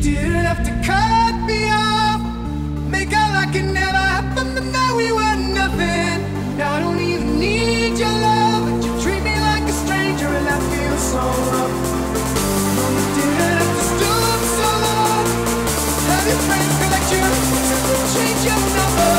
didn't have to cut me off. Make out like it never happened, and now we were nothing. Now I don't even need your love, but you treat me like a stranger, and I feel so rough. No, you didn't have to stoop so low. Have your friends collect you, change your number.